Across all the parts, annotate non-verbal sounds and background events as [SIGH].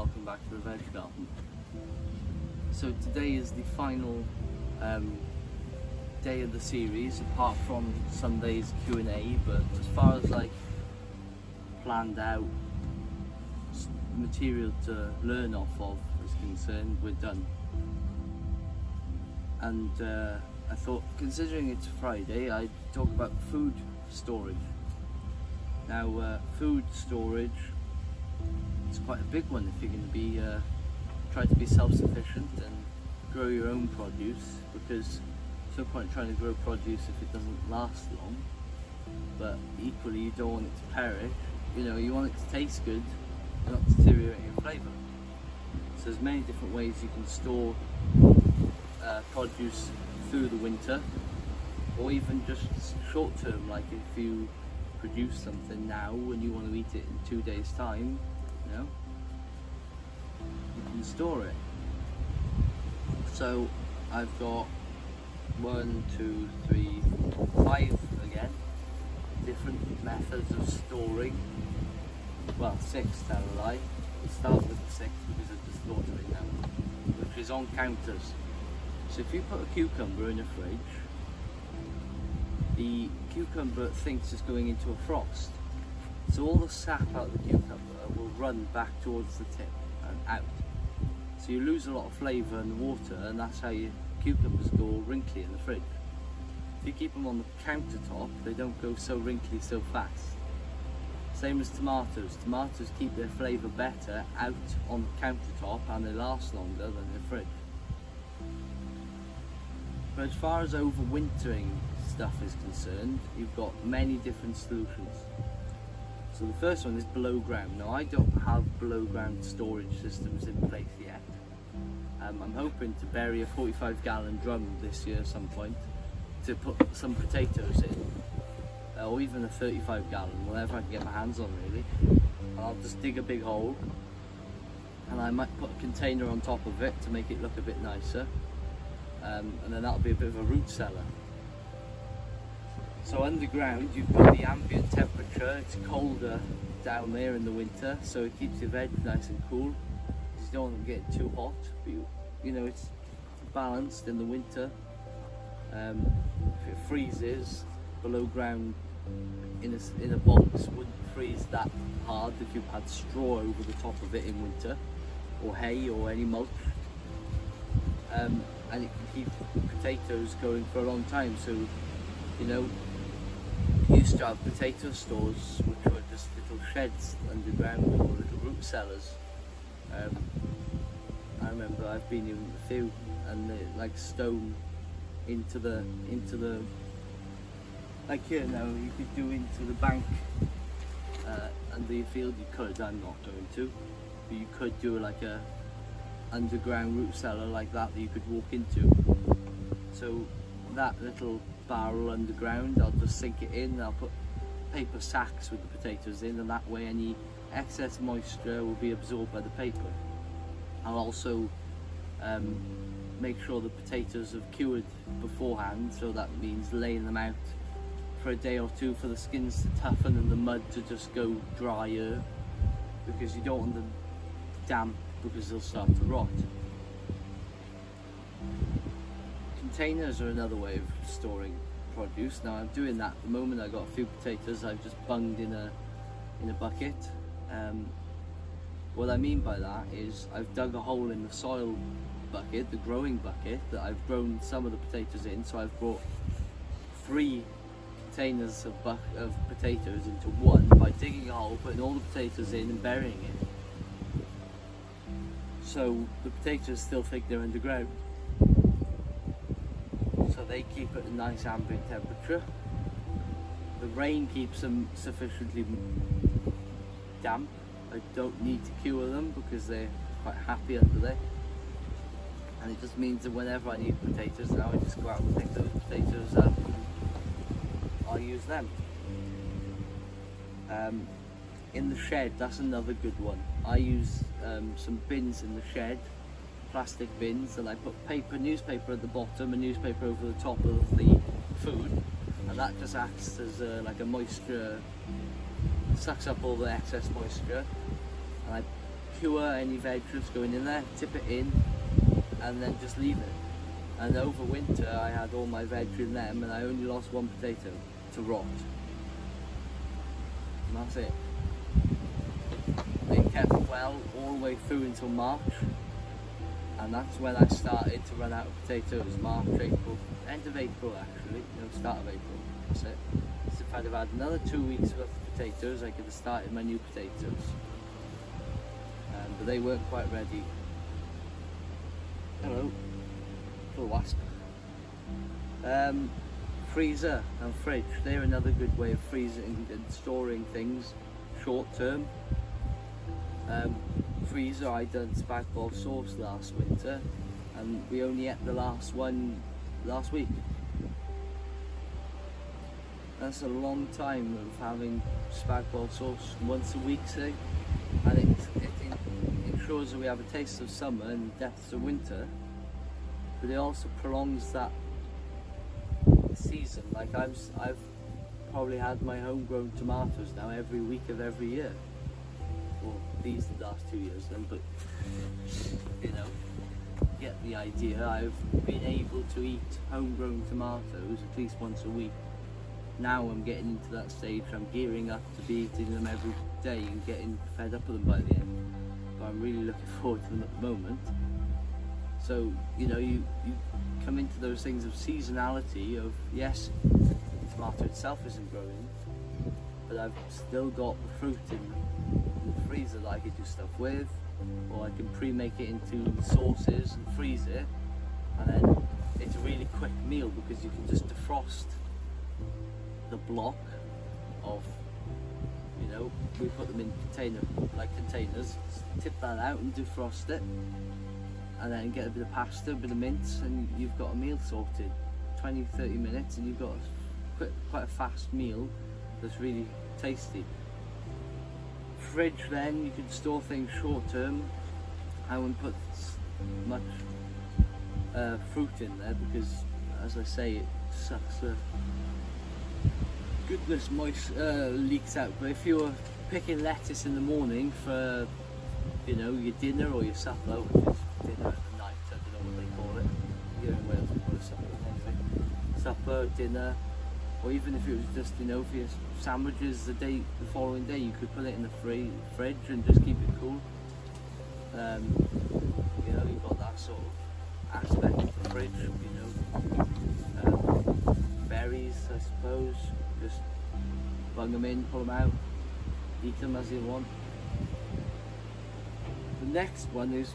welcome back to the Veg Garden. So today is the final um, day of the series, apart from Sunday's Q&A, but as far as like planned out material to learn off of is concerned, we're done. And uh, I thought, considering it's Friday, I'd talk about food storage. Now, uh, food storage it's quite a big one. If you're going to be uh, try to be self-sufficient and grow your own produce because there's no point trying to grow produce if it doesn't last long. But equally you don't want it to perish. You know you want it to taste good not deteriorate in flavour so there's many different ways you can store uh, produce through the winter or even just short term like if you produce something now and you want to eat it in two days time you know? You can store it. So I've got one two three five again. Different methods of storing. Well six tell a lie. We'll start with the six because I've just thought of it now which is on counters. So if you put a cucumber in a fridge the cucumber thinks it's going into a frost. So all the sap out of the cucumber run back towards the tip and out. So you lose a lot of flavour the water and that's how your cucumbers go wrinkly in the fridge. If you keep them on the countertop, they don't go so wrinkly so fast. Same as tomatoes. Tomatoes keep their flavour better out on the countertop and they last longer than in the fridge. But as far as overwintering stuff is concerned, you've got many different solutions. So the first one is below ground. Now I don't have below ground storage systems in place yet. Um, I'm hoping to bury a 45 gallon drum this year at some point to put some potatoes in. Uh, or even a 35 gallon, whatever I can get my hands on really. And I'll just dig a big hole and I might put a container on top of it to make it look a bit nicer. Um, and then that'll be a bit of a root cellar. So underground you've got the ambient temperature, it's colder down there in the winter so it keeps your veg nice and cool. You don't want them getting too hot, but you, you know it's balanced in the winter. Um, if it freezes below ground in a, in a box wouldn't freeze that hard if you had straw over the top of it in winter or hay or any mulch. Um, and it can keep potatoes going for a long time so you know used to have potato stores which were just little sheds underground or little root cellars. Um, I remember I've been in a few and like stone into the into the like here now you could do into the bank uh, under your field you could I'm not going to but you could do like a underground root cellar like that that you could walk into so that little barrel underground, I'll just sink it in, I'll put paper sacks with the potatoes in and that way any excess moisture will be absorbed by the paper. I'll also um, make sure the potatoes have cured beforehand, so that means laying them out for a day or two for the skins to toughen and the mud to just go drier because you don't want them damp because they'll start to rot. Containers are another way of storing produce. Now I'm doing that at the moment. I've got a few potatoes I've just bunged in a in a bucket. Um, what I mean by that is I've dug a hole in the soil bucket, the growing bucket that I've grown some of the potatoes in. So I've brought three containers of, of potatoes into one by digging a hole, putting all the potatoes in and burying it. So the potatoes still think they're underground they keep at a nice ambient temperature. The rain keeps them sufficiently damp. I don't need to cure them because they're quite happy under there. And it just means that whenever I need potatoes now, I just go out and pick those potatoes up and I'll use them. Um, in the shed, that's another good one. I use um, some bins in the shed plastic bins and I put paper, newspaper at the bottom and newspaper over the top of the food and that just acts as a, like a moisture, sucks up all the excess moisture and I cure any veg that's going in there, tip it in, and then just leave it. And over winter, I had all my veg in them, and I only lost one potato to rot. And that's it. They kept well all the way through until March, and that's when I started to run out of potatoes. March, April, end of April actually, no, start of April. That's it. So if I'd have had another two weeks worth of potatoes, I could have started my new potatoes. Um, but they weren't quite ready. Hello, little wasp. Um, freezer and fridge, they're another good way of freezing and storing things short term. Um, freezer, I done spag sauce last winter and we only ate the last one last week. That's a long time of having spag bol sauce once a week, say, and it, it ensures that we have a taste of summer and depths of winter, but it also prolongs that season. Like I've, I've probably had my homegrown tomatoes now every week of every year. These last two years then, but you know, get the idea. I've been able to eat homegrown tomatoes at least once a week. Now I'm getting into that stage. I'm gearing up to be eating them every day and getting fed up with them by the end. But I'm really looking [LAUGHS] forward to them at the moment. So you know, you you come into those things of seasonality. Of yes, the tomato itself isn't growing, but I've still got the fruit in, freezer that I could do stuff with, or I can pre-make it into sauces and freeze it, and then it's a really quick meal because you can just defrost the block of you know we put them in container like containers tip that out and defrost it and then get a bit of pasta, a bit of mince, and you've got a meal sorted. 20 30 minutes, and you've got quite, quite a fast meal that's really tasty. Fridge, then you can store things short term. I wouldn't put much uh, fruit in there because, as I say, it sucks the goodness moist uh, leaks out. But if you're picking lettuce in the morning for, you know, your dinner or your supper, which is dinner at night, I don't know what they call it. Here in Wales we call it supper anyway. Supper, dinner, or even if it was just, you know, sandwiches the day, the following day, you could put it in the free, fridge and just keep it cool. Um, you know, you've got that sort of aspect of the fridge, you know. Um, berries, I suppose, just bung them in, pull them out, eat them as you want. The next one is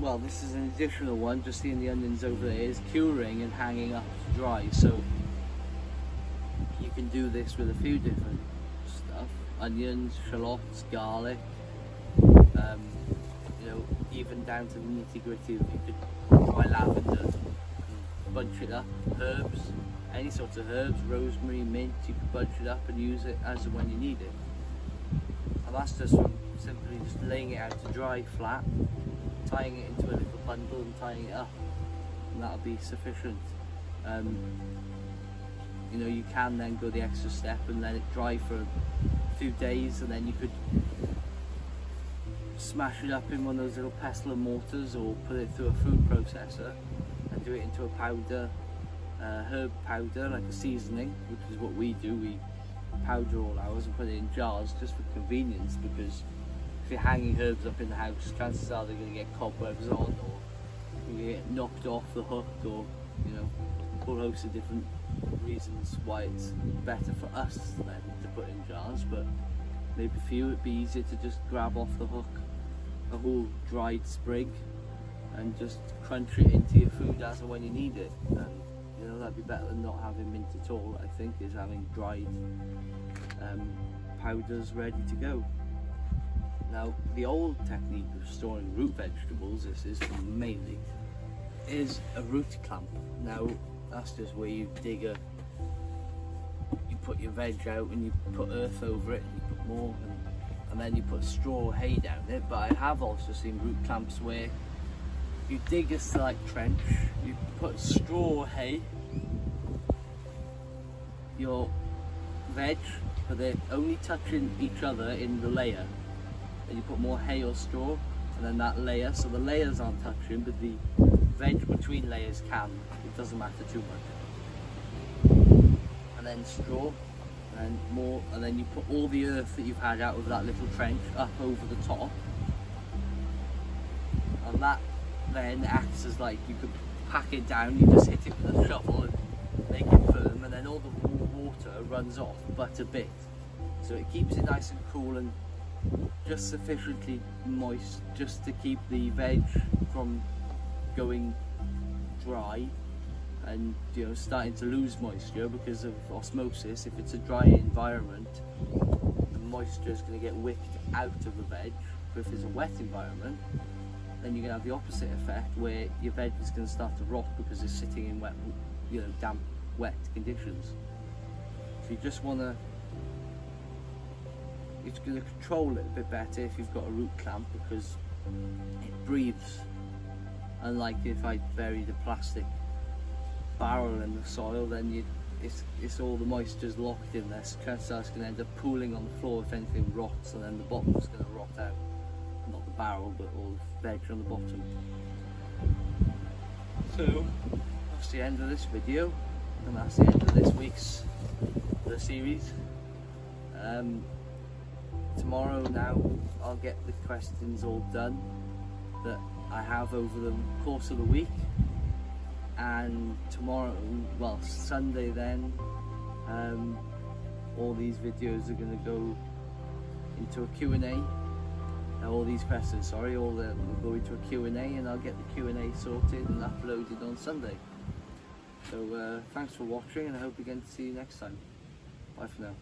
well this is an additional one just seeing the onions over there is curing and hanging up to dry so can do this with a few different stuff. Onions shallots garlic um, you know even down to the nitty gritty if you could try lavender. Bunch it up herbs any sorts of herbs rosemary mint you could bunch it up and use it as and when you need it. And that's just from simply just laying it out to dry flat tying it into a little bundle and tying it up and that'll be sufficient. Um, you know you can then go the extra step and let it dry for a few days and then you could smash it up in one of those little pestle and mortars or put it through a food processor and do it into a powder uh, herb powder like a seasoning which is what we do. We powder all ours and put it in jars just for convenience because if you're hanging herbs up in the house, chances are they're going to get cobwebs on or you get knocked off the hook or, you know, a whole host of different reasons why it's better for us then to put in jars, but maybe for you it'd be easier to just grab off the hook a whole dried sprig and just crunch it into your food as and when you need it. And, you know, that'd be better than not having mint at all, I think, is having dried um, powders ready to go. Now, the old technique of storing root vegetables, this is mainly, is a root clamp. Now, that's just where you dig a, you put your veg out and you put earth over it and you put more and, and then you put straw hay down it. But I have also seen root clamps where you dig a slight trench, you put straw hay, your veg, but they're only touching each other in the layer and you put more hay or straw, and then that layer. So the layers aren't touching, but the veg between layers can. Doesn't matter too much. And then straw, and more, and then you put all the earth that you've had out of that little trench up over the top. And that then acts as like you could pack it down, you just hit it with a shovel and make it firm, and then all the water runs off but a bit. So it keeps it nice and cool and just sufficiently moist just to keep the veg from going dry and you know starting to lose moisture because of osmosis if it's a dry environment the moisture is going to get wicked out of the veg. But if it's a wet environment then you're going to have the opposite effect where your veg is going to start to rot because it's sitting in wet you know damp wet conditions. So you just want to it's going to control it a bit better if you've got a root clamp because it breathes. Unlike if I bury the plastic barrel in the soil then you it's, it's all the moisture's locked in there so it's going to end up pooling on the floor if anything rots and then the bottom's going to rot out. Not the barrel but all the veg on the bottom. So that's the end of this video and that's the end of this week's the series. Um, tomorrow now I'll get the questions all done that I have over the course of the week and tomorrow well Sunday then um, all these videos are going to go into a Q&A uh, all these questions sorry all the will go into a Q&A and I'll get the Q&A sorted and uploaded on Sunday. So uh, thanks for watching and I hope again to see you next time. Bye for now